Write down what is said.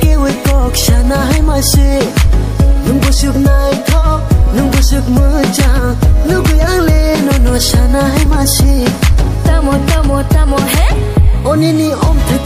kêu ấy cọc xa na hay mà sẽ nung bố sụp nai thọ nung bố sụp mưa cha nung bố ăn lê nó nó xa na hay mà sẽ tamo tamo tamo hết ô nini ôm thật